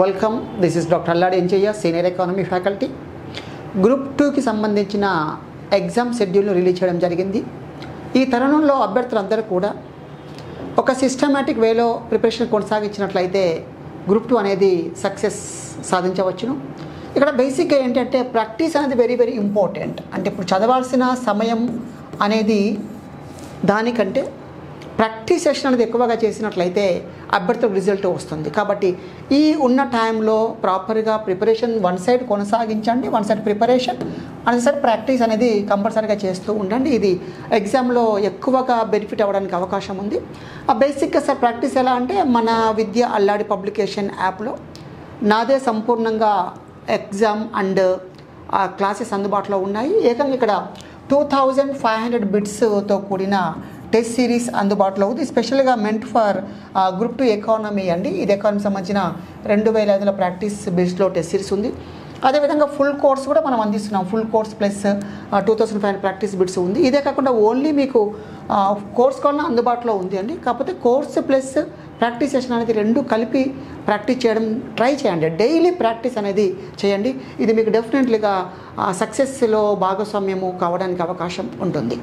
Welcome this is doctor Alladi Enchaiah senior economy faculty group టూకి సంబంధించిన exam షెడ్యూల్ను release చేయడం జరిగింది. ఈ తరుణంలో అభ్యర్థులందరూ కూడా ఒక సిస్టమేటిక్ వేలో ప్రిపరేషన్ కొనసాగించినట్లయితే గ్రూప్ టూ అనేది సక్సెస్ సాధించవచ్చును. ఇక్కడ బేసిక్గా ఏంటంటే ప్రాక్టీస్ అనేది వెరీ వెరీ ఇంపార్టెంట్ అంటే ఇప్పుడు చదవాల్సిన సమయం అనేది దానికంటే ప్రాక్టీస్ సెషన్ అనేది ఎక్కువగా చేసినట్లయితే అభ్యర్థులకు రిజల్ట్ వస్తుంది. కాబట్టి ఈ ఉన్న టైంలో ప్రాపర్గా ప్రిపరేషన్ వన్ సైడ్ కొనసాగించండి one side preparation one side practice అనేది కంపల్సరీగా చేస్తూ ఉండండి. ఇది ఎగ్జామ్లో ఎక్కువగా బెనిఫిట్ అవ్వడానికి అవకాశం ఉంది. ఆ బేసిక్గా సార్ ప్రాక్టీస్ ఎలా అంటే మన విద్య అల్లాడి పబ్లికేషన్ యాప్లో నాదే సంపూర్ణంగా ఎగ్జామ్ అండ్ ఆ క్లాసెస్ అందుబాటులో ఉన్నాయి. ఏకంగా ఇక్కడ టూ థౌజండ్ ఫైవ్ హండ్రెడ్ బిట్స్తో కూడిన టెస్ట్ సిరీస్ అందుబాటులో ఉంది. స్పెషల్గా meant for group two economy అండి. ఇది ఎకానమీ సంబంధించిన రెండు వేల ఐదుల ప్రాక్టీస్ బేస్లో టెస్ట్ సిరీస్ ఉంది. అదేవిధంగా ఫుల్ కోర్స్ కూడా మనం అందిస్తున్నాం. Full course plus two thousand five practice bits ఉంది. ఇదే కాకుండా ఓన్లీ మీకు కోర్స్ కన్నా అందుబాటులో ఉంది అండి. కాకపోతే కోర్స్ ప్లస్ ప్రాక్టీస్ సెషన్ అనేది రెండు కలిపి ప్రాక్టీస్ చేయడం ట్రై చేయండి. డైలీ ప్రాక్టీస్ అనేది చేయండి. ఇది మీకు డెఫినెట్లీగా సక్సెస్లో భాగస్వామ్యము కావడానికి అవకాశం ఉంటుంది.